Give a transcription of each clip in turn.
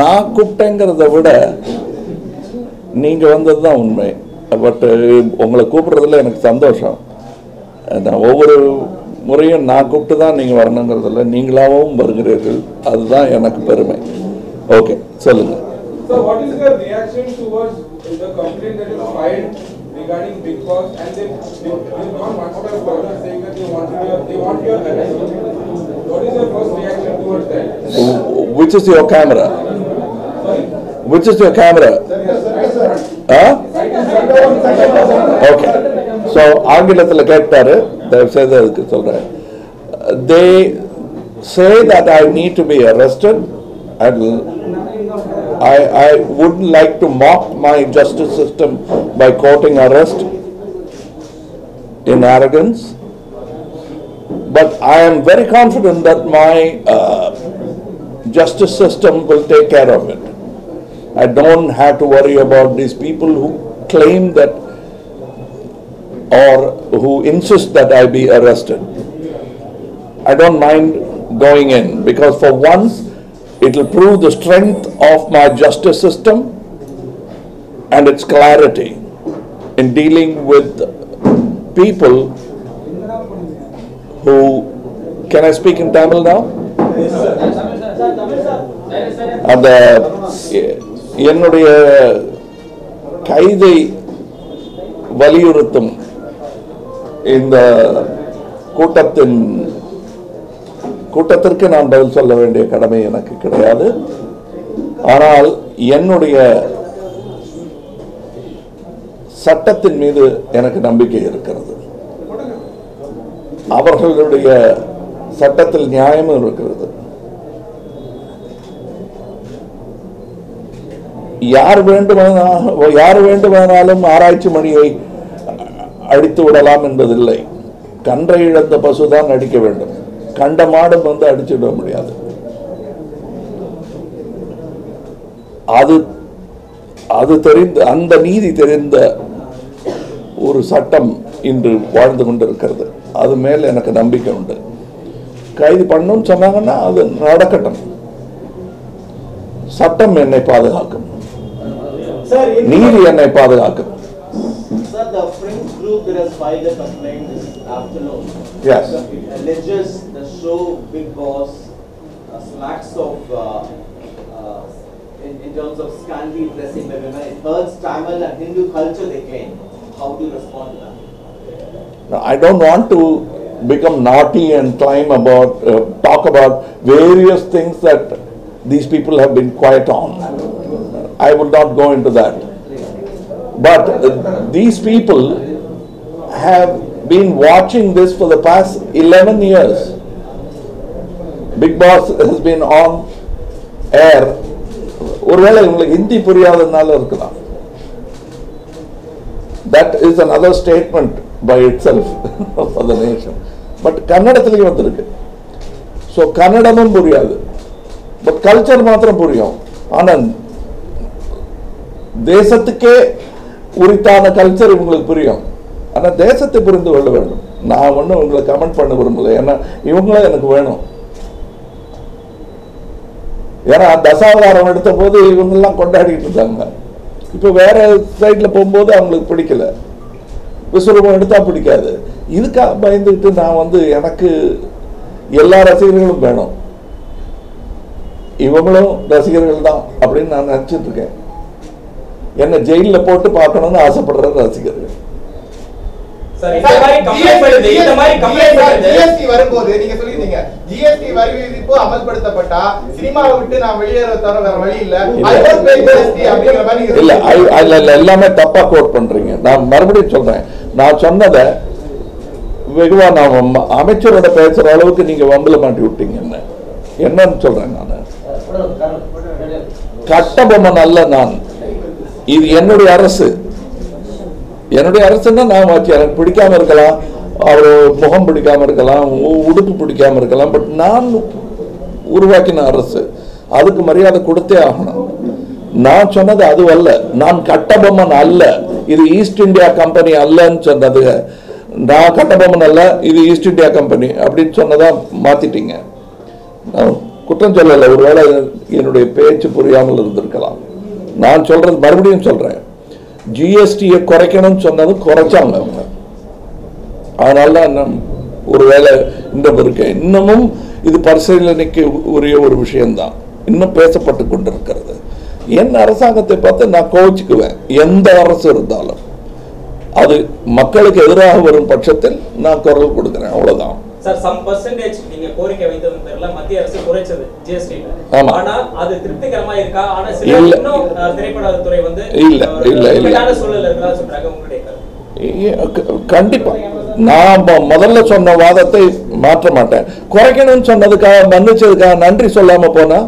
நான் கூப்பிட்டேங்கிறத விட நீங்கள் வந்தது தான் உண்மை பட் eh, உங்களை கூப்பிட்றதுல எனக்கு சந்தோஷம். நான் ஒவ்வொரு முறையும் நான் கூப்பிட்டு தான் நீங்கள் வரணுங்கிறதில்ல நீங்களாகவும் வருகிறீர்கள். அதுதான் எனக்கு பெருமை. ஓகே சொல்லுங்கள் So what is reaction towards the complaint that is filed regarding Big Boss and they, they, they've gone one step further saying that they wanted your, they want your arrest. What is your first reaction towards that? which is your camera which is your camera huh? Okay so ஆங்கிலத்தில் கேட்டாரு தயவு செய்து அதுக்கு சொல்கிறேன் they say that I need to be arrested and I, I wouldn't like to mock my justice system by quoting arrest in arrogance. But I am very confident that my uh, justice system will take care of it. I don't have to worry about these people who claim that or who insist that I be arrested. I don't mind going in because for once it will prove the strength of my justice system and its clarity in dealing with people who, can I speak in Tamil now? அந்த எ- என்னுடைய கைதை வலியுறுத்தும் இந்த கூட்டத்தின் கூட்டத்திற்கு நான் பதில் சொல்ல வேண்டிய கடமை எனக்கு கிடையாது. ஆனால் என்னுடைய சட்டத்தின் மீது எனக்கு நம்பிக்கை இருக்கிறது. அவர்களுடைய சட்டத்தில் நியாயமும் இருக்கிறது. யார் வேண்டுமானால் யார் வேண்டுமானாலும் ஆராய்ச்சி மணியை அடித்து விடலாம் என்பதில்லை. கன்றை இழந்த பசுதான் அடிக்க வேண்டும். கண்ட மாடும் வந்து அடிச்சு விட முடியாது. அது அது தெரிந்த அந்த நீதி தெரிந்த ஒரு சட்டம் இன்று வாழ்ந்து கொண்டிருக்கிறது. அது மேல் எனக்கு நம்பிக்கை உண்டு. கைது பண்ணணும்னு சொன்னாங்கன்னா அது நடக்கட்டும். சட்டம் என்னை பாதுகாக்கும். நீதி என்னை பாதுகாக்கும். Sir, the Fringe group that has filed a complaint this afternoon. Yes. It alleges the show Big Boss uh, of, uh, uh, in, in terms of scantily dressing the women. It hurts Tamil and Hindu culture, they claim. How do you respond to that? Now, I don't want to become naughty and climb about, uh, talk about various things that these people have been quiet on. I will not go into that. But these people have been watching this for the past 11 years. Bigg Boss has been on air ஒருவேளை உங்களுக்கு ஹிந்தி புரியாததுனால இருக்கலாம். That is is another statement by itself the nation but கன்னடத்துலேயும் வந்திருக்கு. So கன்னடமும் புரியாது. But culture மாத்திரம் புரியும். ஆனால் தேசத்துக்கே உரித்தான கல்ச்சர் இவங்களுக்கு புரியும். ஆனால் தேசத்தை புரிந்து கொள்ள வேண்டும். நான் ஒன்றும் உங்களை கமெண்ட் பண்ண விரும்பல. ஏன்னா இவங்களும் எனக்கு வேணும். ஏன்னா தசாவதாரம் எடுத்த போது இவங்கெல்லாம் கொண்டாடிட்டு இருந்தாங்க. இப்போ வேற சைட்ல போகும்போது அவங்களுக்கு பிடிக்கல. விஸ்வரூபம் எடுத்தா பிடிக்காது. இதுக்காக பயந்துக்கிட்டு நான் வந்து எனக்கு எல்லா ரசிகர்களும் வேணும். இவங்களும் ரசிகர்கள் தான் அப்படின்னு நான் நினச்சிட்டு இருக்கேன். என்னை ஜெயிலில் போட்டு பார்க்கணும்னு ஆசைப்படுற ரசிகர்கள் சார் இந்த மாதிரி கம்ப்ளைண்ட் பண்ணுது இந்த மாதிரி கம்ப்ளைண்ட் பண்ணுது ஜிஎஸ்டி வரும்போது நீங்க சொல்லிருந்தீங்க ஜிஎஸ்டி வரி விதிப்பு அமல்படுத்தப்பட்டா சினிமாவை விட்டு நான் வெளியேற தவிர வேற வழி இல்ல. இல்ல. I won't pay GST அப்படிங்கிற மாதிரி நீங்க இல்ல சொல்லிருந்தீங்க. ஐ- இல்ல இல்ல எல்லாமே தப்பா கோட் பண்றீங்க. நான் மறுபடியும் சொல்றேன். நான் சொன்னதை வெகுவா நான் அமைச்சரோட பேசுற அளவுக்கு நீங்க வம்புல மாட்டி விட்டீங்க என்ன? என்னன்னு சொல்றேன் நான். கட்டபொம்மன் அல்ல நான். இது என்னுடைய அரசு. என்னுடைய அரசுன்னா நான் வச்சு எனக்கு பிடிக்காம இருக்கலாம் அவர் முகம் பிடிக்காம இருக்கலாம் உ- உடுப்பு பிடிக்காம இருக்கலாம் பட் நான் உருவாக்கின அரசு அதுக்கு மரியாதை கொடுத்தே ஆகணும். நான் சொன்னது அது அல்ல நான் கட்டபொம்மன் அல்ல இது ஈஸ்ட் இந்தியா கம்பெனி அல்லன்னு சொன்னது. நான் கட்டபொம்மன் அல்ல இது ஈஸ்ட் இந்தியா கம்பெனி அப்படின்னு சொன்னதாக மாத்திட்டீங்க. நான் குற்றம் சொல்லலை ஒருவேளை என்னுடைய பேச்சு புரியாமல் இருந்திருக்கலாம். நான் சொல்றது மறுபடியும் சொல்றேன். ஜிஎஸ்டியை குறைக்கணும்னு சொன்னது குறைச்சாங்க அவங்க. அதனால தான் நான் ஒருவேளை இந்த இருக்கேன் இன்னமும் இது பரிசீலனைக்கு உரிய ஒரு விஷயம்தான். இன்னும் பேசப்பட்டு கொண்டிருக்கிறது. என் அரசாங்கத்தை பார்த்து நான் கோவிச்சுக்குவேன். எந்த அரசு இருந்தாலும். அது மக்களுக்கு எதிராக வரும் பட்சத்தில் நான் குரல் கொடுக்குறேன். அவ்வளவுதான். சார் சம் பர்சன்டேஜ் நீங்க கோரிக்கை வைத்ததன் பேர்ல மத்திய அரசு குறைச்சது ஜிஎஸ்டி ஆமா. ஆனா அது திருப்திகரமா இருக்கா? ஆனா சில. இன்னும் அஹ், திரைப்படத்துறை வந்து இல்ல, இல்ல, இல்ல. சூழல்ல இருக்கிறதா சொல்றாங்க உங்களுடைய கண்டிப்பா. நான் முதல்ல சொன்ன வாதத்தை மாற்ற மாட்டேன். குறைக்கணும்னு சொன்னதுக்காக மன்னிச்சதுக்காக நன்றி சொல்லாம போனா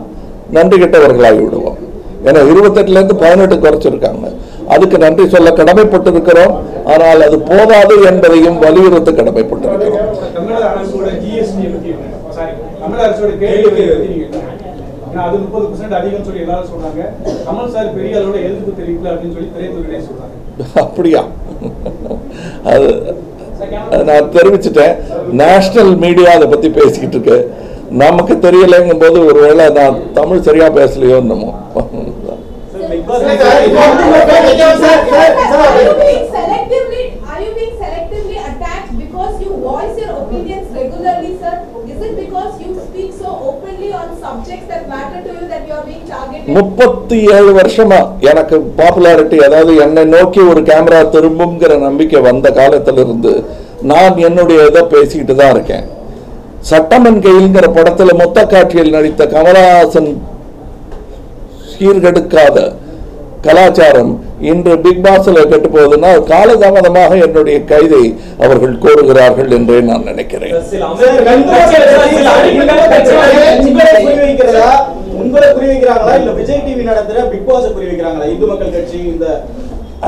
நன்றி கெட்டவர்களாகி விடுவோம். ஏன்னா இருபத்தெட்டுல இருந்து பதினெட்டு குறைச்சிருக்காங்க. அதுக்கு நன்றி சொல்ல கடமைப்பட்டிருக்கிறோம். ஆனால் அது போதாது என்பதையும் வலியுறுத்த கடமைப்பட்டிருக்கிறோம் தமிழக அரசோட ஜிஎஸ்டி பத்தி சாரி தமிழக அரசோட கேள்வி அது முப்பது பர்சன்ட் அதிகம் சொல்லி எல்லாரும் சொல்றாங்க கமல் சார் பெரிய அளவுல எதிர்ப்பு தெரிவிக்கல அப்படின்னு சொல்லி திரைத்துறையிலே சொல்றாங்க அப்படியா அது அது நான் தெரிவிச்சிட்டேன் நேஷனல் மீடியா அதை பத்தி பேசிக்கிட்டு இருக்கு நமக்கு தெரியலைங்கும் போது ஒருவேளை நான் தமிழ் சரியா பேசலையோ என்னமோ முப்பத்தி ஏழு வருஷமா எனக்கு பாப்புலாரிட்டி அதாவது என்னை நோக்கி ஒரு கேமரா திரும்புங்கிற நம்பிக்கை வந்த காலத்திலிருந்து நான் என்னுடைய இதை பேசிக்கிட்டு தான் இருக்கேன். சட்டமன் கையில்ங்கிற படத்துல மொத்த காட்சியில் நடித்த கமலஹாசன் சீர்கெடுக்காத கலாச்சாரம் இன்று பிக் பாஸ்ல கெட்டு போகுதுன்னா காலதாமதமாக என்னுடைய கைதை அவர்கள் கோருகிறார்கள் என்றே நான் நினைக்கிறேன்.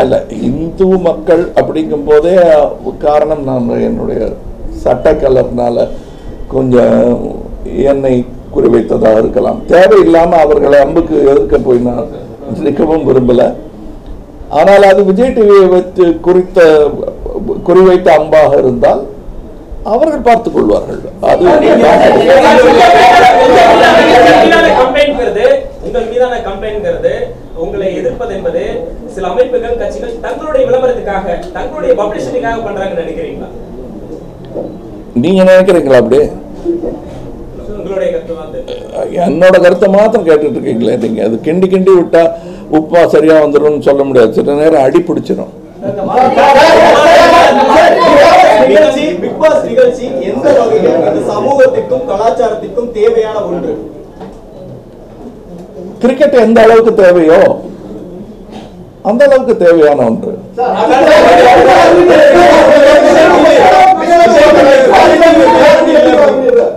அல்ல இந்து மக்கள் அப்படிங்கும் போதே காரணம் நான் என்னுடைய சட்ட கலர்னால கொஞ்சம் என்னை குறிவைத்ததாக இருக்கலாம். தேவையில்லாம அவர்களை அம்புக்கு எதிர்க்க போய் நான் நிற்கவும் விரும்பல. ஆனால் அது விஜய் டிவியை வைத்து குறித்த குறிவைத்த அம்பாக இருந்தால் அவர்கள் பார்த்துக் கொள்வார்கள். அது உங்கள் மீதான கம்ப்ளைண்ட்ங்கிறது உங்களை எதிர்ப்பது என்பது சில அமைப்புகள் கட்சிகள் தங்களுடைய விளம்பரத்துக்காக தங்களுடைய பப்ளிசிட்டிக்காக பண்றாங்கன்னு நினைக்கிறீங்களா? நீங்க நினைக்கிறீங்களா அப்படி. என்னோட கருத்தை மாத்திரம் கேட்டுட்டு இருக்கீங்களே நீங்க. அது கிண்டி கிண்டி விட்டா உப்புமா சரியா வந்துரும்னு சொல்ல முடியாது. சில நேரம் அடி பிடிச்சிடும் கிரிக்கெட் எந்த அளவுக்கு தேவையோ அந்த அளவுக்கு தேவையான ஒன்று.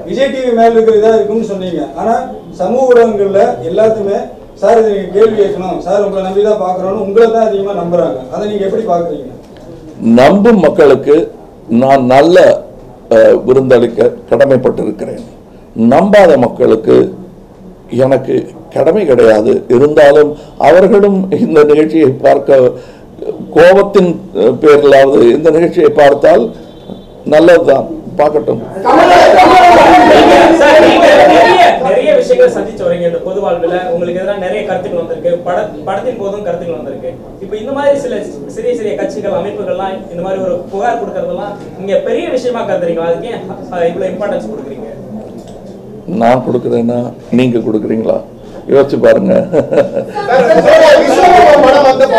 விஜய் டிவி மேல இருக்கிறதா இருக்கும்னு சொன்னீங்க. ஆனா சமூக ஊடகங்கள்ல எல்லாத்துமே சார் இது கேள்வி கேட்கணும். சார் உங்களை நம்பி தான் பாக்குறோம்னு உங்களை தான் அதிகமா நம்புறாங்க. அதை நீங்க எப்படி பாக்குறீங்க நம்பும் மக்களுக்கு நான் நல்ல விருந்தளிக்க கடமைப்பட்டிருக்கிறேன். நம்பாத மக்களுக்கு எனக்கு கடமை கிடையாது. இருந்தாலும் அவர்களும் இந்த நிகழ்ச்சியை பார்க்க கோபத்தின் பேரிலாவது இந்த நிகழ்ச்சியை பார்த்தால் நல்லதுதான். பார்க்கட்டும். நிறைய விஷயங்களை சந்திச்சு வரீங்க இந்த பொது வாழ்வுல உங்களுக்கு எதிராக நிறைய கருத்துக்கள் வந்திருக்கு. பட படத்தின் போதும் கருத்துக்கள் வந்திருக்கு. இப்போ இந்த மாதிரி சில சிறிய சிறிய கட்சிகள் அமைப்புகள்லாம் இந்த மாதிரி ஒரு புகார் கொடுக்கறதெல்லாம் நீங்க பெரிய விஷயமா கருதுறீங்களா? அதுக்கு இவ்வளவு இம்பார்ட்டன்ஸ் கொடுக்குறீங்க? நான் கொடுக்குறேன்னா நீங்க கொடுக்குறீங்களா? யோசிச்சு பாருங்க.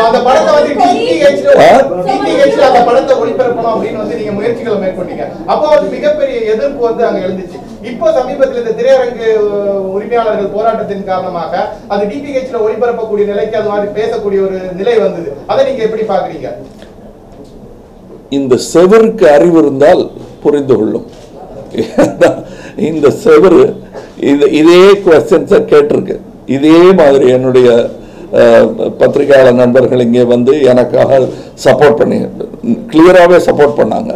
அந்த படத்தை அந்த ஒளிபரப்பணும் அப்படின்னு வந்து நீங்க முயற்சிகளை மேற்கொண்டீங்க. அப்போ வந்து மிகப்பெரிய எதிர்ப்பு வந்து அங்க எழுந்துச்சு. இப்போ சமீபத்தில் இந்த திரையரங்கு உரிமையாளர்கள் போராட்டத்தின் காரணமாக அது டிபிஹெச்ல ஒளிபரப்பக்கூடிய நிலைக்கு அது மாதிரி பேசக்கூடிய ஒரு நிலை வந்தது. அதை நீங்க எப்படி பாக்குறீங்க இந்த செவருக்கு அறிவு இருந்தால் புரிந்து கொள்ளும். இந்த செவரு இது இதே கொஸ்டின்ஸை கேட்டிருக்கு. இதே மாதிரி என்னுடைய அஹ், பத்திரிகையாளர் நண்பர்கள் இங்கே வந்து எனக்காக சப்போர்ட் பண்ணி கிளியராகவே சப்போர்ட் பண்ணாங்க.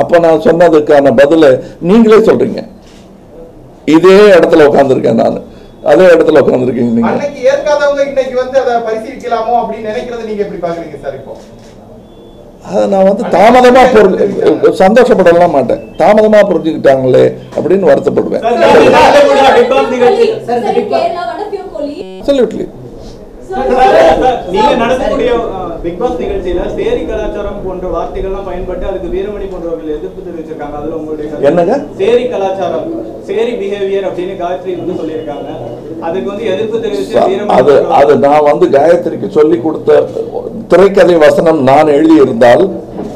அப்போ நான் சொன்னதுக்கான பதிலை நீங்களே சொல்றீங்க. இதே இடத்துல உட்காந்துருக்கேன் நான் அதே இடத்துல உட்காந்துருக்கீங்க நீங்க இன்னைக்கு வந்து அதை பரிசீலிக்கலாமோ அப்படின்னு நினைக்கிறத நீங்க எப்படி பாக்குறீங்க சார் இப்போ அதை நான் வந்து தாமதமா புரிஞ்சு சந்தோஷப்படலாம் மாட்டேன் தாமதமா புரிஞ்சுக்கிட்டாங்களே அப்படின்னு வருத்தப்படுவேன் சார், நீங்க நடத்தக்கூடிய பிக் பாஸ் நிகழ்ச்சியில சேரி கலாச்சாரம் போன்ற வார்த்தைகள்லாம் பயன்பட்டு அதுக்கு வீரமணி போன்றவர்கள் எதிர்ப்பு தெரிவிச்சிருக்காங்க அதுல உங்களுடைய? என்னங்க? சேரி கலாச்சாரம் சேரி பிஹேவியர் அப்படின்னு காயத்ரி வந்து சொல்லியிருக்காங்க அதுக்கு வந்து எதிர்ப்பு தெரிவிச்சு அது அது நான் வந்து காயத்ரிக்கு சொல்லி கொடுத்த திரைக்கதை வசனம் நான் எழுதியிருந்தால்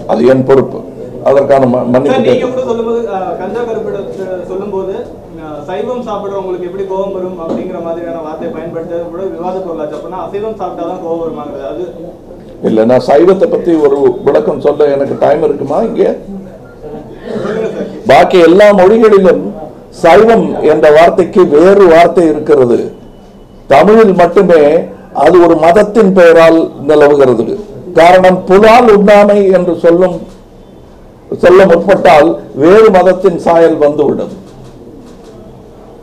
அது என் பொறுப்பு அதற்கான மன்னிப்பு நீங்க கேட்கிறேன். கூட சொல்லும்போது அஹ், கஞ்சா கருப்பிடத்தை சொல்லும்போது அஹ், சைவம் சாப்பிடுறவங்களுக்கு எப்படி கோபம் வரும் அப்படிங்கிற மாதிரியான வார்த்தை பயன்படுத்த கூட விவாத பொருளாச்சு அப்படின்னா அசைவம் சாப்பிட்டாதான் கோபம் வருமாங்கிறது அது இல்ல நான் சைவத்தை பத்தி ஒரு விளக்கம் சொல்ல எனக்கு டைம் இருக்குமா இங்கே? பாக்கி எல்லா மொழிகளிலும் சைவம் என்ற வார்த்தைக்கு வேறு வார்த்தை இருக்கிறது. தமிழில் மட்டுமே அது ஒரு மதத்தின் பெயரால் நிலவுகிறது. காரணம் புலால் உண்ணாமை என்று சொல்லும் சொல்ல முற்பட்டால் வேறு மதத்தின் சாயல் வந்துவிடும் தொடர்ந்து இந்த பிக் பாஸ் நிகழ்ச்சியில் அவரை இருங்க, இருங்க, இருங்க, இருங்க.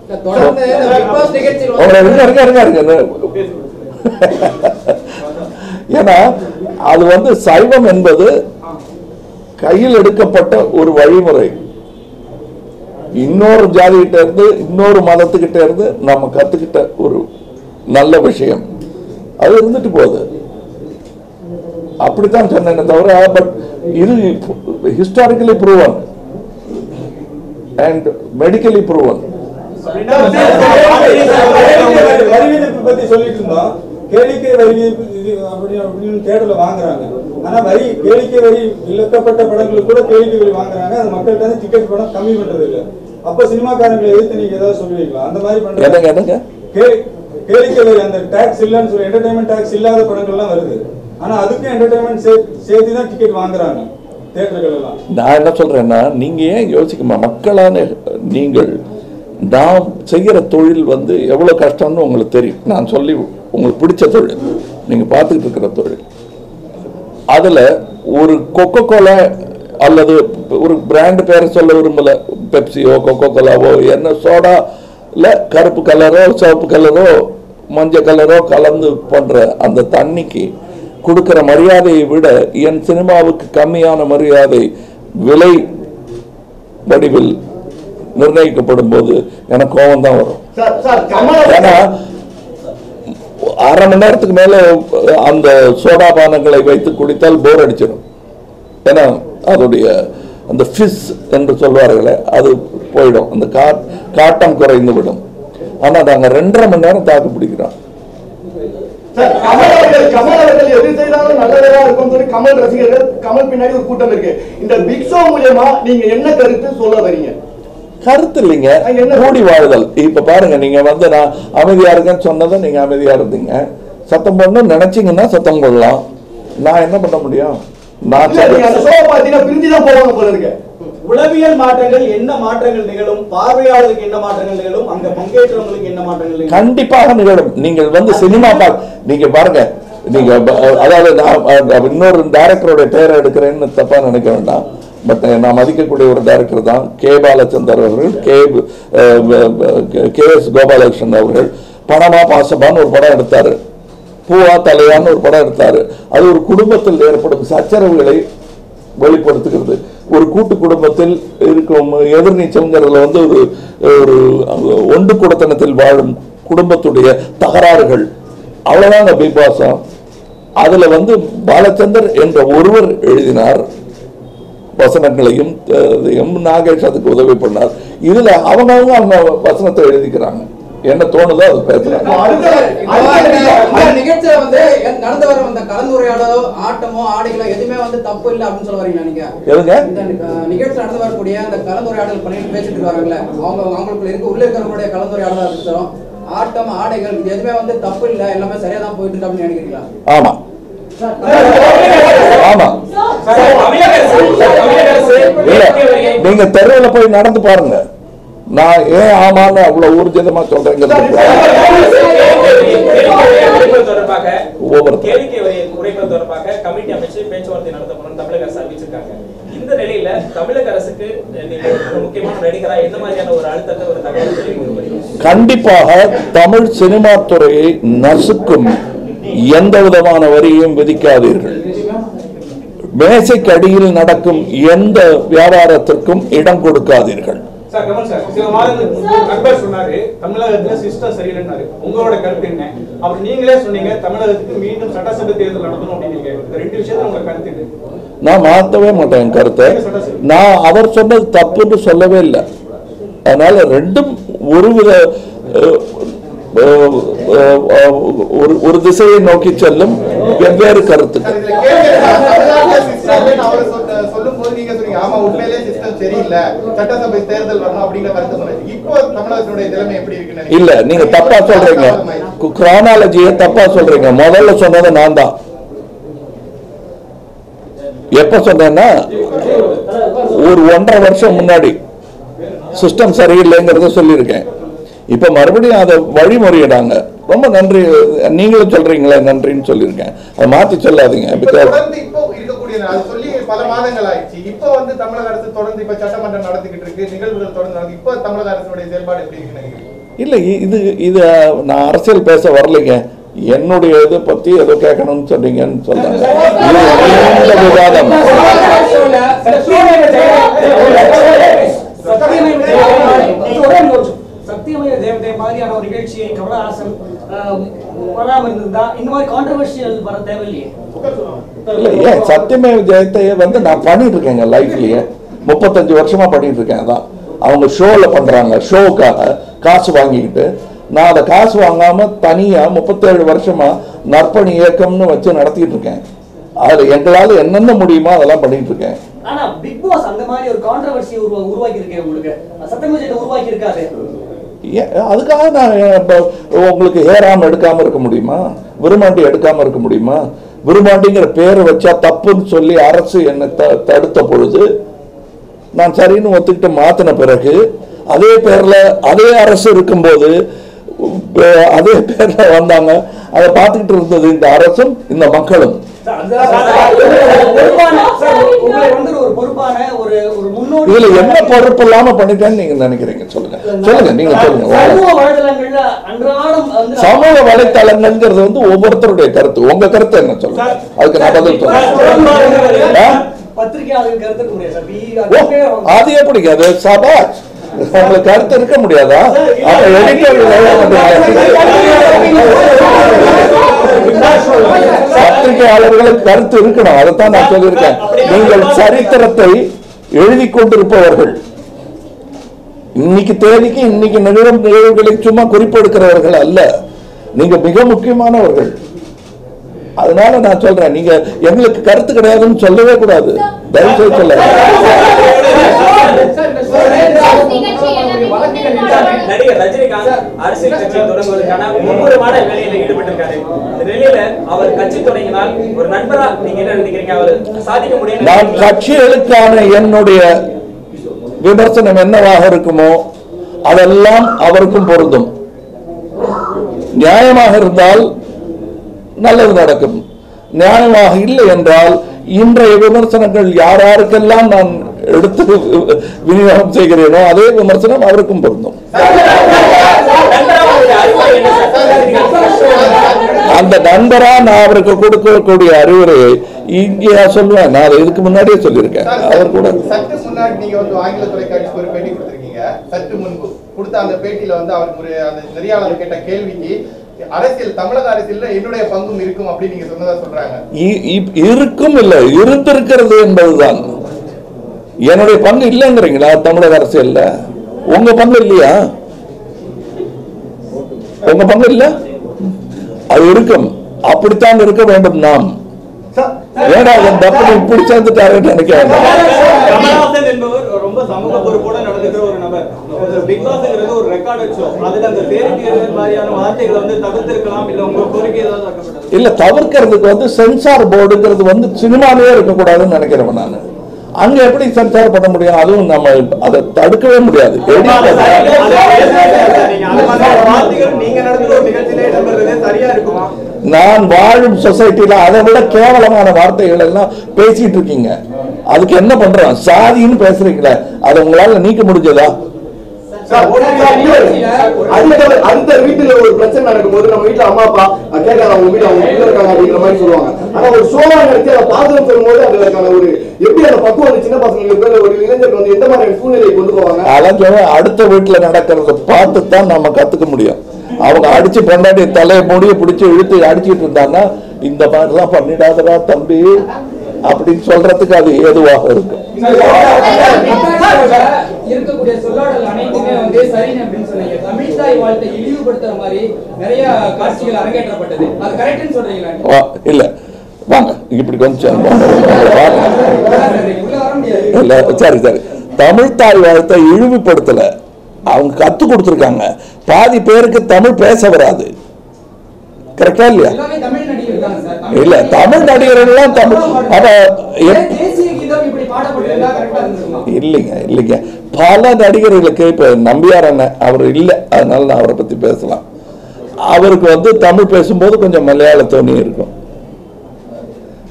ஏன்னா அது வந்து சைவம் என்பது கையில் எடுக்கப்பட்ட ஒரு வழிமுறை. இன்னொரு ஜாதிகிட்ட இருந்து இன்னொரு மதத்துக்கிட்ட இருந்து நம்ம கத்துக்கிட்ட ஒரு நல்ல விஷயம். அது இருந்துட்டு போகுது. அப்படித்தான் சொன்னேனே தவிர பட் இது historically proven and medically proven வரி விதிப்பு பத்தி சொல்லிட்டு இருந்தோம் கேளிக்கை வரி அப்படி அப்படின்னு தேடல வாங்குறாங்க ஆனா வரி கேளிக்கை வரி இழக்கப்பட்ட படங்களுக்கு கூட கேளிக்கை வரி வாங்குறாங்க அது மக்கள்கிட்ட வந்து டிக்கெட் படம் கம்மி பண்றது இல்ல அப்ப சினிமாக்காரங்களை எதிர்த்து நீங்க ஏதாவது சொல்லுவீங்களா அந்த மாதிரி என்னங்க? பண்றாங்க கேளிக்கை வரி அந்த டாக்ஸ் இல்லைன்னு சொல்லி என்டர்டைன்மெண்ட் டாக்ஸ் இல்லாத படங்கள்லாம் வருது ஆனா அதுக்கும் என்டர்டைன்மெண்ட் சேர்த்து தான் டிக்கெட் வாங்குறாங்க தேட்டர்கள் எல்லாம் நான் என்ன சொல்றேன்னா நீங்க ஏன் யோசிக்கமா மக்களான நீங்கள் நாம் செய்கிற தொழில் வந்து எவ்வளோ கஷ்டம்னு உங்களுக்கு தெரியும். நான் சொல்லி உங்களுக்கு பிடிச்ச தொழில். நீங்கள் பார்த்துக்கிட்டு இருக்கிற தொழில். அதில் ஒரு கொக்கோ கோலா அல்லது ஒரு பிராண்டு பேரை சொல்ல விரும்பல. பெப்சியோ கொக்கோ கோலாவோ என்ன சோடாவில் கருப்பு கலரோ சிவப்பு கலரோ மஞ்சள் கலரோ கலந்து பண்ணுற அந்த தண்ணிக்கு கொடுக்குற மரியாதையை விட என் சினிமாவுக்கு கம்மியான மரியாதை விலை வடிவில் நிர்ணயிக்கப்படும் போது எனக்கு கோபம் தான் வரும். சார் ஏன்னா அரை மணி நேரத்துக்கு மேல அந்த சோடா பானங்களை வைத்து குடித்தால் போர் அடிச்சிடும். ஏன்னா அதோடைய அந்த ஃபிஸ் என்று சொல்வார்களே அது போயிடும். அந்த கா- காட்டம் குறைந்து விடும். ஆனா நாங்க ரெண்டரை மணி நேரம் தாக்கு பிடிக்கிறோம் கமல் இருக்கும் கமல் ரசிகர்கள் கமல் பின்னாடி ஒரு கூட்டம் இருக்கு. இந்த பிக் மூலயமா மூலியமா நீங்க என்ன கருத்து சொல்ல வரீங்க? கருத்து? இல்லைங்க? கூடி வாழுதல். இப்ப பாருங்க நீங்க வந்து நான் அமைதியா இருக்கேன்னு சொன்னதை நீங்க அமைதியா இருந்தீங்க. சத்தம் போடணும்னு நினைச்சீங்கன்னா சத்தம் போடலாம். நான் என்ன பண்ண முடியும்? நான் உளவியல் மாற்றங்கள் என்ன மாற்றங்கள் நிகழும்? பார்வையாளருக்கு என்ன மாற்றங்கள் நிகழும்? அங்க பங்கேற்றவங்களுக்கு என்ன மாற்றங்கள் நிகழும்? கண்டிப்பாக நிகழும். நீங்கள் வந்து சினிமா பா- நீங்க பாருங்க நீங்க அதாவது இன்னொரு டைரக்டருடைய பேரை எடுக்கிறேன்னு தப்பா நினைக்க வேண்டாம். பட் நான் மதிக்கக்கூடிய ஒரு டைரக்டர் தான் கே பாலச்சந்தர் அவர்கள் கே கே எஸ் கோபாலகிருஷ்ணன் அவர்கள். பணமா பாசமான்னு ஒரு படம் எடுத்தார். பூவா தலையான்னு ஒரு படம் எடுத்தார். அது ஒரு குடும்பத்தில் ஏற்படும் சச்சரவுகளை வெளிப்படுத்துகிறது. ஒரு கூட்டு குடும்பத்தில் இருக்கும் எதிர்நீச்சல்ங்கிறதுல வந்து ஒரு ஒரு ஒன்று குடத்தனத்தில் வாழும் குடும்பத்துடைய தகராறுகள். அவ்வளவுதாங்க பிக் பாஸம் அதில் வந்து பாலச்சந்தர் என்ற ஒருவர் எழுதினார். வசனங்களையும் நாகேஷ் அதுக்கு உதவி பண்ணார். இதுல அவங்கவங்க அவங்க வசனத்தை எழுதிக்கிறாங்க. என்ன தோணுதோ அது பேசுறாங்க நிகழ்ச்சியில வந்து நடந்து வர அந்த கலந்துரையாடலோ ஆட்டமோ ஆடைகளோ எதுவுமே வந்து தப்பு இல்லை அப்படின்னு சொல்ல வரீங்களா நீங்க? எதுங்க? நிகழ்ச்சி நடந்து வரக்கூடிய அந்த கலந்துரையாடல் பண்ணிட்டு பேசிட்டு இருக்காங்கல்ல அவங்க அவங்களுக்குள்ள இருக்க உள்ள இருக்கிறவங்களுடைய கலந்துரையாடலா இருக்கட்டும் ஆட்டம் ஆடைகள் எதுவுமே வந்து தப்பு இல்லை எல்லாமே சரியா தான் போயிட்டு இருக்கு அப்படின்னு நினைக்கிறீங்களா? ஆமா. ஆமா நீங்க தெருவுல போய் நடந்து பாருங்க நான் ஏன் ஆமான்னு அவ்வளவு ஊர்ஜிதமா தொடர்பாக ஒவ்வொரு கேளிக்கை வரியை குறைப்பது தொடர்பாக கமிட்டி அமைச்சு பேச்சுவார்த்தை நடத்தப்படும் தமிழக அரசு அறிவிச்சிருக்காங்க இந்த நிலையில தமிழக அரசுக்கு நீங்க ஒரு முக்கியமான நடிகரா எந்த மாதிரியான ஒரு அழுத்தத்தை ஒரு தகவல் தெரிவிக்க விரும்புறீங்க கண்டிப்பாக தமிழ் சினிமா துறையை நசுக்கும் எந்த விதமான வரியையும் விதிக்காதீர்கள். மேசைக்கு அடியில் நடக்கும் எந்த வியாபாரத்திற்கும் இடம் கொடுக்காதீர்கள். நான் மாற்றவே மாட்டேன் கருத்தை. நான் அவர் சொன்னது தப்புன்னு சொல்லவே இல்லை. அதனால ரெண்டும் ஒருவித ஒரு ஒரு திசையை நோக்கி செல்லும் வெவ்வேறு கருத்துக்கள். இல்ல நீங்க தப்பா சொல்றீங்க. குரானாலஜியை தப்பா சொல்றீங்க. முதல்ல சொன்னது நான் தான். எப்ப சொன்னேன்னா ஒரு ஒன்றரை வருஷம் முன்னாடி. சிஸ்டம் சரியில்லைங்கிறத சொல்லியிருக்கேன். இப்ப மறுபடியும் அதை வழிமுறையிடாங்க ரொம்ப நன்றி நீங்களும் சொல்றீங்களே நன்றின்னு சொல்லியிருக்கேன் அதை மாத்தி சொல்லாதீங்க இப்ப பிகாஸ் தொடர்ந்து இப்போ இருக்கக்கூடிய அது சொல்லி பல மாதங்கள் ஆயிடுச்சு இப்போ வந்து தமிழக அரசு தொடர்ந்து இப்ப சட்டமன்றம் நடந்துகிட்டு இருக்கு நிகழ்வுகள் தொடர்ந்து நடந்து இப்போ தமிழக அரசுடைய செயல்பாடு எப்படி இருக்குன்னு நினைக்கிறீங்க? இல்ல இது இது நான் அரசியல் பேச வரலைங்க என்னுடைய இதை பத்தி ஏதோ கேட்கணும்னு சொன்னீங்கன்னு இது நீண்ட விவாதம் சத்தியமய தேவதை மாதிரியான ஒரு நிகழ்ச்சியை கமலஹாசன் ஆஹ், வராம இருந்திருந்தா இந்த மாதிரி கான்ட்ரவர்ஷியல் வர தேவையில்லையே. சத்தியமேவ ஜெயத்தையே வந்து நான் பண்ணிட்டு இருக்கேங்க லைஃப்லயே முப்பத்தஞ்சு வருஷமா பண்ணிட்டு இருக்கேன் அதான். அவங்க ஷோல பண்றாங்க ஷோக்காக காசு வாங்கிக்கிட்டு. நான் அதை காசு வாங்காம தனியா முப்பத்தேழு வருஷமா நற்பணி இயக்கம்னு வச்சு நடத்திட்டு இருக்கேன். அதுல எங்களால என்னென்ன முடியுமோ அதெல்லாம் பண்ணிட்டு இருக்கேன். ஆனா பிக் பாஸ் அந்த மாதிரி ஒரு கான்ட்ரவர்சி உருவாக்கி இருக்கேன் உங்களுக்கு. சத்தியமய உருவாக்கி இருக்காது அதுக்காக நான் உங்களுக்கு ஏறாமல் எடுக்காமல் இருக்க முடியுமா விரும்பாண்டி எடுக்காமல் இருக்க முடியுமா விரும்பாண்டிங்கிற பேரை வச்சா தப்புன்னு சொல்லி அரசு என்னை த- தடுத்த பொழுது நான் சரின்னு ஒத்துக்கிட்டு மாற்றின பிறகு அதே பேரில் அதே அரசு இருக்கும்போது அதே பேரில் வந்தாங்க அதை பார்த்துக்கிட்டு இருந்தது இந்த அரசும் இந்த மக்களும் பொறுப்பான சார், உங்களை வந்து ஒரு பொறுப்பான ஒரு ஒரு முன்னோடி இதுல என்ன பொறுப்பு இல்லாம பண்ணிட்டேன்னு நீங்க நினைக்கிறீங்க சொல்லுங்க சொல்லுங்க நீங்க சொல்லுங்க சமூக வலைத்தளங்கள்ங்கிறது வந்து ஒவ்வொருத்தருடைய கருத்து உங்க கருத்து என்ன சொல்லுங்க அதுக்கு நான் பதில் சொல்றேன் அது எப்படிங்க அது சபா உங்களுக்கு கருத்து இருக்க முடியாதா பத்திரிகையாளர்களுக்கு கருத்து இருக்கணும் அதைத்தான் நான் சொல்லியிருக்கேன் நீங்கள் சரித்திரத்தை எழுதி கொண்டிருப்பவர்கள் இன்னைக்கு தேதிக்கு இன்னைக்கு நிகழும் நிகழ்வுகளை சும்மா குறிப்பெடுக்கிறவர்கள் அல்ல. நீங்க மிக முக்கியமானவர்கள். அதனால நான் சொல்றேன் நீங்க எங்களுக்கு கருத்து கிடையாதுன்னு சொல்லவே கூடாது. தயவு செய்து சொல்ல. நடிகர் ரஜினிகாந்த் அரசியல் கட்சியை தொடங்குவதற்கான மும்முரமான வேலையில ஈடுபட்டிருக்காரு. இந்த நிலையில அவர் கட்சி தொடங்கினால் ஒரு நண்பரா நீங்க என்ன நினைக்கிறீங்க? அவர் சாதிக்க முடியும் நான் கட்சிகளுக்கான என்னுடைய விமர்சனம் என்னவாக இருக்குமோ அதெல்லாம் அவருக்கும் பொருந்தும். நியாயமாக இருந்தால் நல்லது நடக்கும். நியாயமாக இல்லை என்றால் இன்றைய விமர்சனங்கள் யார் யாருக்கெல்லாம் நான் எடுத்து விநியோகம் செய்கிறேனோ அதே விமர்சனம் அவருக்கும் பொருந்தும். அந்த நண்பரா நான் அவருக்கு கொடுக்கக்கூடிய அறிவுரையை இங்கே சொல்லுவேன். நான் இதுக்கு முன்னாடியே சொல்லியிருக்கேன். அவர் கூட சற்று முன்னாடி நீங்க வந்து ஆங்கில தொலைக்காட்சிக்கு ஒரு பேட்டி கொடுத்திருக்கீங்க. சற்று முன்பு கொடுத்த அந்த பேட்டியில வந்து அவர் ஒரு அந்த நெறியாளர் கேட்ட கேள்விக்கு அரசியல் தமிழக அரசியல்ல என்னுடைய பங்கும் இருக்கும் அப்படின்னு நீங்க சொன்னதா சொல்றாங்க. இருக்கும் இல்லை இருந்திருக்கிறது என்பதுதான். என்னுடைய பங்கு இல்லைங்கிறீங்களா தமிழக அரசியல்ல? உங்க பங்கு இல்லையா? உங்க பங்கு இல்ல? அது இருக்கும். அப்படித்தான் இருக்க வேண்டும் நாம். ஏன்னா அதன் தப்பு இப்படி சேர்ந்துட்டாருன்னு நினைக்க வேண்டாம் இல்ல தவிர்க்கிறதுக்கு வந்து சென்சார் போர்டுங்கிறது வந்து சினிமாவே இருக்கக்கூடாதுன்னு நினைக்கிறவன் நான். அங்க எப்படி சென்சார் பண்ண முடியும்? அதுவும் நம்ம அதை தடுக்கவே முடியாது. நான் வாழும் சொசைட்டில அதை விட கேவலமான வார்த்தைகள் எல்லாம் பேசிட்டு இருக்கீங்க. அதுக்கு என்ன பண்றோம்? சாதின்னு பேசுறீங்களே. அதை உங்களால நீக்க முடிஞ்சதா? அடுத்த வீட்டுல ஒரு பிரச்சனை நடக்கும்போது நம்ம வீட்டுல அம்மா அப்பா அஹ், கேட்கறாங்க அவங்க வீட்டுல அவங்க இருக்காங்க அப்படிங்கிற மாதிரி சொல்லுவாங்க. ஆனா ஒரு ஷோவா நடத்தி அதை பாதுகாப்பு சொல்லும்போது அதுக்கான ஒரு எப்படி அந்த பக்குவம் அந்த சின்ன பசங்களுக்கு ஒரு இளைஞர்கள் வந்து எந்த சூழ்நிலையை கொண்டு போவாங்க? அதான் அடுத்த வீட்டுல நடக்கிறத பார்த்து தான் நம்ம கத்துக்க முடியும். அவங்க அடிச்சு பொண்டாட்டி தலையை முடிய பிடிச்சி இழுத்து அடிச்சிட்டு இருந்தாங்கன்னா இந்த மாதிரிலாம் பண்ணிடாதடா தம்பி அப்படின்னு சொல்றதுக்கு அது ஏதுவாக இருக்கும். இருக்கக்கூடிய சொல்லாடல் அனைத்துமே வந்து சரின்னு அப்படின்னு சொன்னீங்க. தமிழ் தாய் வாழ்த்தை இழிவுபடுத்துற மாதிரி நிறைய காட்சிகள் அரங்கேற்றப்பட்டது. அது கரெக்ட்னு சொல்றீங்களா? இல்ல. வாங்க. இப்படி கொஞ்சம் இல்ல சரி சரி. தமிழ் தாய் வாழ்த்தை இழிவுபடுத்தல. அவங்க கத்து கொடுத்துருக்காங்க. பாதி பேருக்கு தமிழ் பேச வராது. கரெக்டா இல்லையா எல்லாமே தமிழ் நடிகர் தானே சார் இல்ல தமிழ் நடிகர்கள்லாம் தமிழ். இல்லைங்க இல்லைங்க. பல நடிகர்களுக்கு இப்ப நம்பியார் அண்ணன் அவர் இல்லை அதனால நான் அவரை பத்தி பேசலாம். அவருக்கு வந்து தமிழ் பேசும்போது கொஞ்சம் மலையாள தோணி இருக்கும்.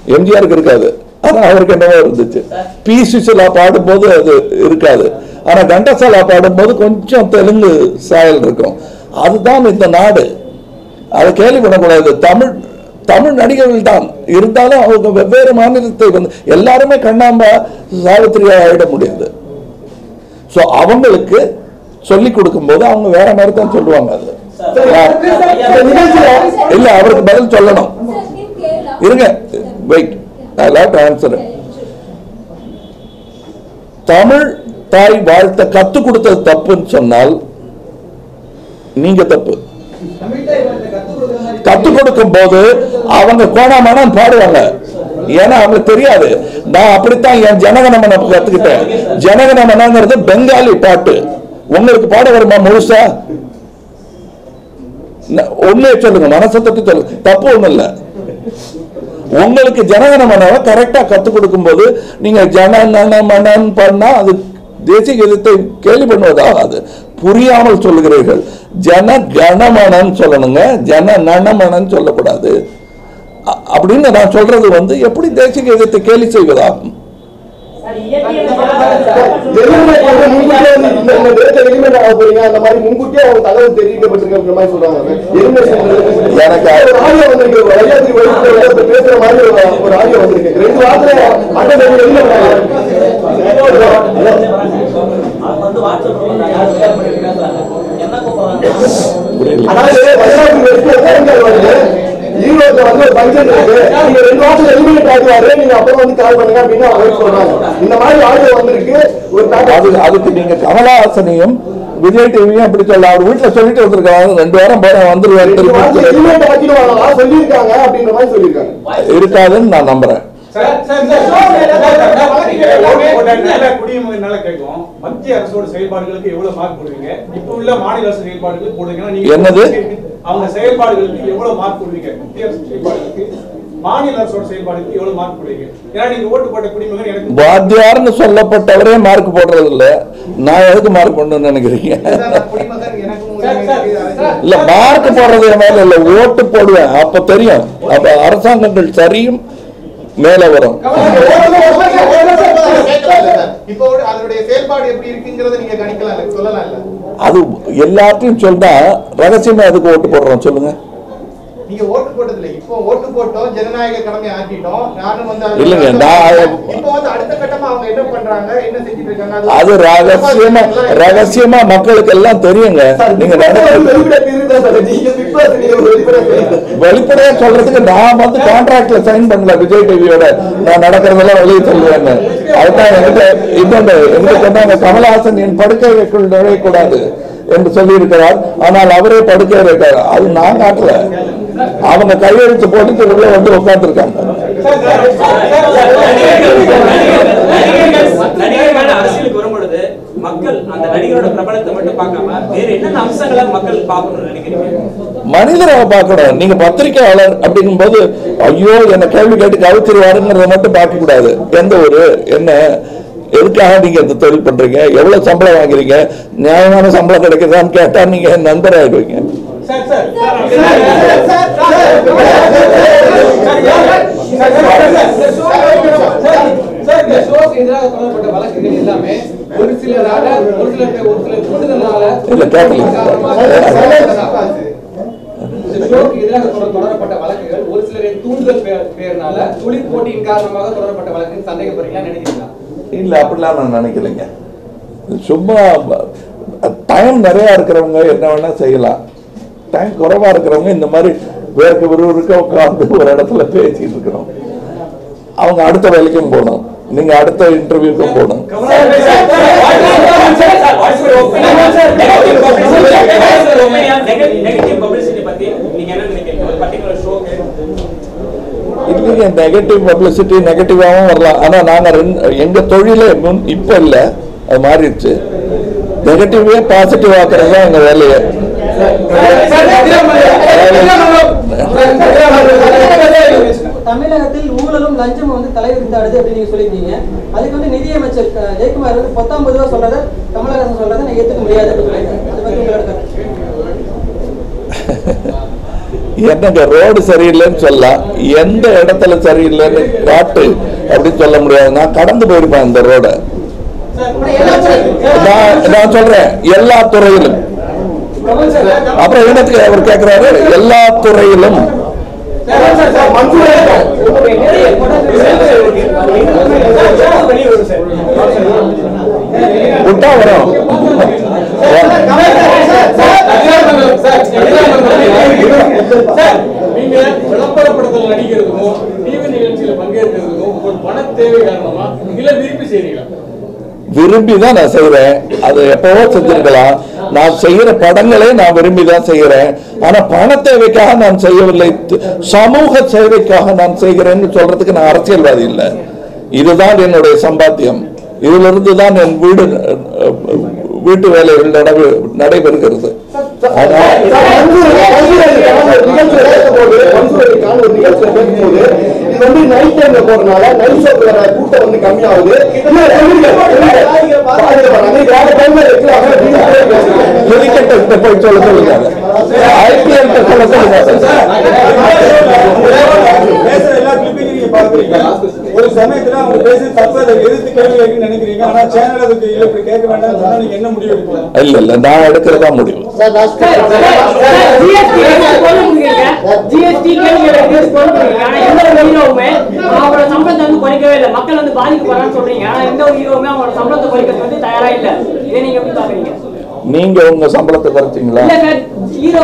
எம்ஜிஆருக்கு இருக்காது. ஆனா அவருக்கு என்னவோ இருந்துச்சு. பி சுசிலா பாடும்போது அது இருக்காது. ஆனா கண்டசாலா பாடும்போது கொஞ்சம் தெலுங்கு சாயல் இருக்கும். அதுதான் இந்த நாடு. அதை கேள்வி பண்ணக்கூடாது தமிழ் தமிழ் நடிகர்கள் தான் இருந்தாலும் அவங்க வெவ்வேறு மாநிலத்தை வந்து எல்லாருமே கண்ணாம்பா சாவித்திரியா ஆகிட முடியாது. ஸோ அவங்களுக்கு சொல்லி கொடுக்கும்போது அவங்க வேற மாதிரி தான் சொல்லுவாங்க அது. இல்ல அவருக்கு பதில் சொல்லணும். இருங்க. வெயிட் லாட் ஆன்சர் தமிழ் தாய் வாழ்த்த கத்து கொடுத்தது தப்புன்னு சொன்னால் நீங்க தப்பு. கற்றுக் கத்துக் கொடுக்கும் போது அவங்க கோணாமணம் பாடுவாங்க. ஏன்னா அவங்களுக்கு தெரியாது. நான் அப்படித்தான் என் ஜனகணமன கத்துக்கிட்டேன். ஜனகணமனங்கிறது பெங்காலி பாட்டு. உங்களுக்கு பாட வருமா முழுசா? ஒண்ணே சொல்லுங்க மனசை தொட்டு சொல்லுங்க. தப்பு ஒண்ணும் இல்ல. உங்களுக்கு ஜனகணமனவை கரெக்டா கத்து கொடுக்கும் போது நீங்க ஜனகணமனன் பண்ணா அது தேசிய கீதத்தை பண்ணுவதா பண்ணுவதாகாது புரியாமல் சொல்லுகிறீர்கள். ஜன கணமனன் சொல்லணுங்க. ஜன நனமனன் சொல்லக்கூடாது. அ- அப்படின்னு நான் சொல்றது வந்து எப்படி தேசிய கீதத்தை கேலி செய்வதாகும்? எனக்கு ஒரு ஆடியோ வந்திருக்கு. பேசுற மாதிரி ஒரு ஆடியோ வந்திருக்கு. ரெண்டு வாரத்துல புரியல அதாவது இருக்கு நீங்க ரெண்டு வாரத்துல எலிமினேட் ஆகுவாரு நீங்க அப்புறம் வந்து கால் பண்ணுங்க அப்படின்னு அவங்க சொல்றாங்க இந்த மாதிரி ஆடியோ வந்திருக்கு ஒரு அது அதுக்கு நீங்க கமலஹாசனையும் விஜய் டிவியும் அப்படி சொல்ல அவர் வீட்டுல சொல்லிட்டு வந்திருக்காங்க ரெண்டு வாரம் போறேன் வந்துருவாரு இருக்காதுன்னு நான் நம்புறேன். மத்திய அரசோட செயல்பாடுகளுக்கு எவ்வளவு மார்க் போடுவீங்க இப்ப உள்ள மாநில அரசு செயல்பாடுகளுக்கு போடுவீங்கன்னா நீங்க என்னது? அவங்க செயல்பாடுகளுக்கு எவ்வளவு மார்க் போடுவீங்க மத்திய அரசு செயல்பாடுகளுக்கு. மாநில அரசோட செயல்பாடுகளுக்கு எவ்வளவு மார்க் போடுவீங்க ஏன்னா நீங்க ஓட்டு போட்ட குடிமகன் எனக்கு வாத்தியார்னு சொல்லப்பட்டவரே மார்க் போடுறது இல்ல நான் எதுக்கு மார்க் பண்ணணும்னு நினைக்கிறீங்க? இல்ல மார்க் போடுறது என் மேல இல்ல ஓட்டு போடுவேன். அப்ப தெரியும். அப்ப அரசாங்கங்கள் சரியும் மேல வரும். இப்போ அதனுடைய செயல்பாடு எப்படி இருக்குங்கிறத நீங்க கணிக்கலாம் இல்ல சொல்லலாம் அது எல்லாத்தையும் சொன்னா ரகசியமா அதுக்கு ஓட்டு போடுறோம்? சொல்லுங்க. நீங்க ஓட்டு போட்டதில்ல. இப்போ ஓட்டு போட்டோம் ஜனநாயக கடமை ஆக்கிட்டோம். நானும் வந்து இல்லைங்க, இப்போ வந்து அடுத்த கட்டமா அவங்க என்ன பண்றாங்க? என்ன செஞ்சுட்டு இருக்காங்க? அது ரகசியமா ரகசியமா மக்களுக்கு எல்லாம் தெரியுங்க நீங்க வெளிப்படையா சொல்றதுக்கு நான் வந்து கான்ட்ராக்ட்ல சைன் பண்ணல விஜய் டிவியோட நான் நடக்கிறதெல்லாம் வெளியே சொல்லுவேன் அதுதான் என்கிட்ட இன்னொன்று என்கிட்ட சொன்னாங்க கமலஹாசன் என் படுக்கைக்குள் நுழையக்கூடாது. என்று சொல்லி இருக்கிறார் ஆனால் அவரே படுக்கை இருக்கிறார் அது நான் காட்டல. அவங்க கையெழுத்து போட்டு உள்ள வந்து உட்கார்ந்துருக்காங்க. நடிகர்கள் நடிகர்கள் அரசியலுக்கு வரும்பொழுது மக்கள் அந்த நடிகரோட பிரபலத்தை மட்டும் பார்க்காம வேற என்னென்ன அம்சங்களை மக்கள் பார்க்கணும்னு நினைக்கிறீங்க? மனிதரை பார்க்கணும். நீங்க பத்திரிக்கையாளர் அப்படிங்கும்போது ஐயோ என்ன கேள்வி கேட்டு கவிச்சிருவாருங்கிறத மட்டும் பார்க்க கூடாது எந்த ஒரு என்ன எதுக்காக நீங்க இந்த தொழில் பண்றீங்க எவ்வளவு சம்பளம் வாங்குறீங்க நியாயமான சம்பளம் கிடைக்குதான்னு கேட்டா நீங்க என் நண்பர் ஆயிடுவீங்க சார் சார் சார் இந்த ஷோக்கு எதிராக தொடரப்பட்ட வழக்குகள் எல்லாமே ஒரு சிலரால ஒரு சில ஒரு சில கூடுதலால இல்ல கேட்கல இந்த ஷோக்கு எதிராக தொடர் தொடரப்பட்ட வழக்குகள் ஒரு சிலரின் தூண்டுதல் பேர்னால துளிர் போட்டியின் காரணமாக தொடரப்பட்ட வழக்குன்னு சந்தேகப்படுறீங்களா நினைக்கிறீங்களா இல்லை அப்படிலாம் நான் நினைக்கலைங்க சும்மா டைம் நிறையா இருக்கிறவங்க என்ன வேணால் செய்யலாம் டைம் குறைவாக இருக்கிறவங்க இந்த மாதிரி வேறு விறுவிறுக்க உட்காந்து ஒரு இடத்துல பேசிட்டு இருக்கிறோம் அவங்க அடுத்த வேலைக்கும் போகணும் நீங்க அடுத்த இன்டர்வியூக்கும் போகணும் நெகட்டிவ் பப்ளிசிட்டி பத்தி நீங்க என்ன நினைக்கிறீங்க ஒரு பர்டிகுலர் ஷோக்கு இல்லைங்க நெகட்டிவ் பப்ளிசிட்டி நெகட்டிவாகவும் வரலாம். ஆனால் நாங்கள் ரெண்டு எங்கள் தொழிலே முன் இப்போ இல்லை. அது மாறிடுச்சு. நெகட்டிவே பாசிட்டிவ் ஆக்குறது தான் எங்கள் வேலையை. தமிழகத்தில் ஊழலும் லஞ்சமும் வந்து தலைவிரித்தாடுது அப்படின்னு நீங்க சொல்லியிருக்கீங்க. அதுக்கு வந்து நிதியமைச்சர் ஜெயக்குமார் வந்து பத்தாம் ரூபா சொல்றத கமலஹாசன் சொல்றதை நான் ஏத்துக்க முடியாது அப்படின்னு சொல்லியிருக்காங்க பத்தி உங்களோட என்னங்க ரோடு சரியில்லைன்னு சொல்லலாம் எந்த இடத்துல சரியில்லைன்னு காட்டு அப்படின்னு சொல்ல முடியாது. நான் கடந்து போயிருப்பேன் அந்த ரோட. நான் நான் சொல்றேன் எல்லா துறையிலும். அப்புறம் என்னத்துக்கு அவர் கேட்கிறாரு எல்லா துறையிலும் விட்டா வரும் நீங்க விளம்பரப்படுத்தல் நடிக்கிறதுக்கும் டிவி நிகழ்ச்சியில பங்கேற்கிறதுக்கும் உங்க பண தேவை காரணமா இல்ல விரும்பி செய்றீங்களா விரும்பி தான் நான் செய்யறேன் அது எப்பவோ செஞ்சிருக்கலாம் நான் செய்யற படங்களே நான் விரும்பி தான் செய்யறேன் ஆனா பண தேவைக்காக நான் செய்யவில்லை சமூக சேவைக்காக நான் செய்கிறேன்னு சொல்றதுக்கு நான் அரசியல்வாதி இல்லை இதுதான் என்னுடைய சம்பாத்தியம் இதுல இருந்து தான் என் வீடு வீட்டு வேலைகள் நடவு நடைபெறுகிறது ஆனா வந்து நைட் டைம்ல போறதுனால நைட் ஷோக்கு வர கூட்டம் வந்து கம்மியாகுது போய் சொல்ல சொல்லுங்க ஐபிஎல் சொல்ல சொல்லுங்க ஒரு சமயத்துல அவங்க பேசி தப்பு அதை எதிர்த்து கேள்வி கேட்கணும்னு நினைக்கிறீங்க ஆனா சேனல் அதுக்கு இல்ல இப்படி கேட்க வேண்டாம் சொன்னா நீங்க என்ன முடிவு எடுக்கலாம் இல்ல இல்ல நான் எடுக்கிறதா முடிவு ஜிஎஸ்டி எந்த ஒரு ஹீரோவுமே அவரோட சம்பளத்தை வந்து குறைக்கவே இல்லை. மக்கள் வந்து பாதிக்கப்படுறான்னு சொல்றீங்க. ஆனா எந்த ஒரு ஹீரோவுமே அவரோட சம்பளத்தை குறைக்கிறது வந்து தயாரா இல்ல. இதை நீங்க எப்படி பாக்குறீங்க நீங்க உங்க சம்பளத்தை குறைச்சிங்களா? இல்ல சார் ஹீரோ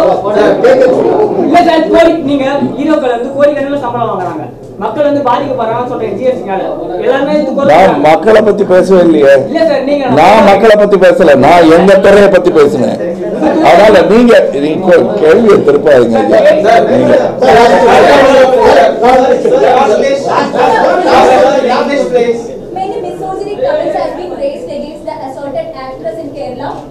இல்ல சார் கோடி நீங்க ஹீரோக்கள் வந்து கோடிக்கணக்கில் சம்பளம் வாங்குறாங்க. மக்கள் வந்து பாதிக்கப்படுறாங்கன்னு ஜிஎஸ்டினால. மக்களை பத்தி பேசவே இல்லையே இல்ல சார் நீங்க நான் மக்களை பத்தி பேசல நான் எங்க துறையை பத்தி பேசினேன் அதனால நீங்க நீங்க கேள்வியை திருப்பாதீங்க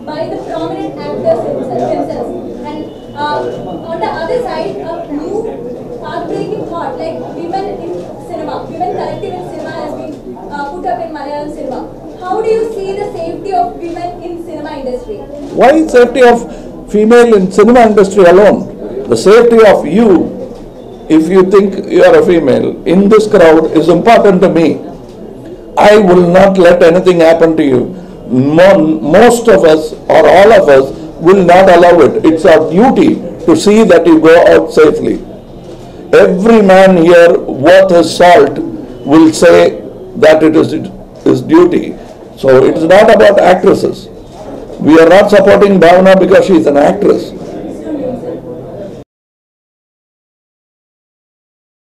by the prominent actors themselves. themselves. And uh, on the other side, a new heartbreaking thought like women in cinema, women collective in cinema has been uh, put up in Malayalam cinema. How do you see the safety of women in cinema industry? why safety of female in cinema industry alone the safety of you if you think you are a female in this crowd is important to me I will not let anything happen to you. Most of us, or all of us, will not allow it. It's our duty to see that you go out safely. Every man here worth his salt will say that it is his duty. So it is not about actresses. We are not supporting Bhavana because she is an actress.